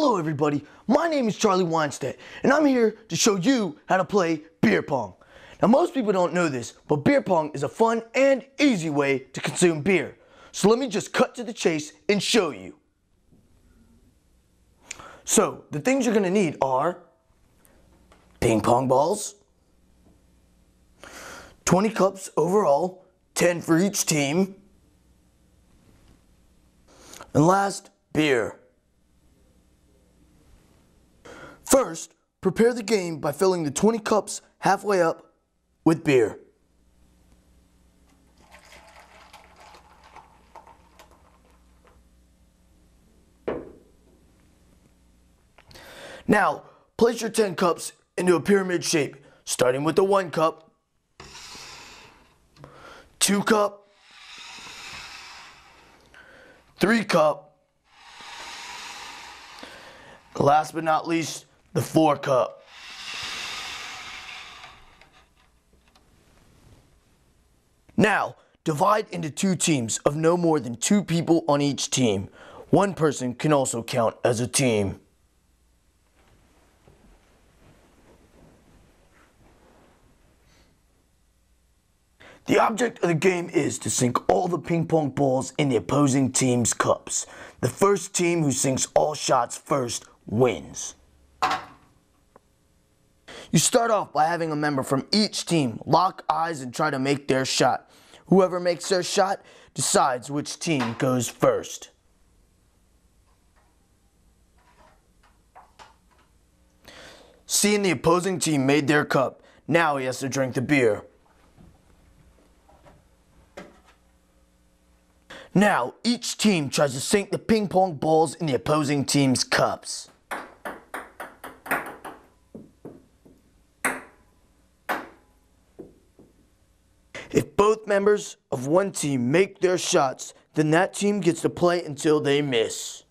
Hello everybody, my name is Charlie Weinstedt and I'm here to show you how to play beer pong. Now most people don't know this, but beer pong is a fun and easy way to consume beer. So let me just cut to the chase and show you. So the things you're gonna need are ping pong balls, 20 cups overall, 10 for each team, and last, beer. First, prepare the game by filling the 20 cups halfway up with beer. Now, place your 10 cups into a pyramid shape, starting with the 1 cup, 2 cup, 3 cup, last but not least, the 4 cup. Now, divide into two teams of no more than two people on each team. One person can also count as a team. The object of the game is to sink all the ping pong balls in the opposing team's cups. The first team who sinks all shots first wins. You start off by having a member from each team lock eyes and try to make their shot. Whoever makes their shot decides which team goes first. Seeing the opposing team made their cup, now he has to drink the beer. Now, each team tries to sink the ping pong balls in the opposing team's cups. If both members of one team make their shots, then that team gets to play until they miss.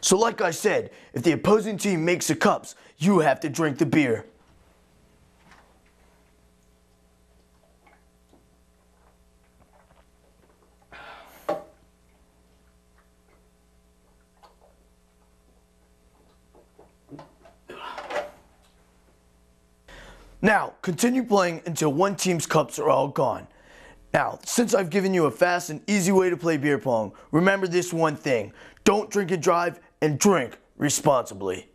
So like I said, if the opposing team makes the cups, you have to drink the beer. Now, continue playing until one team's cups are all gone. Now, since I've given you a fast and easy way to play beer pong, remember this one thing. Don't drink and drive and drink responsibly.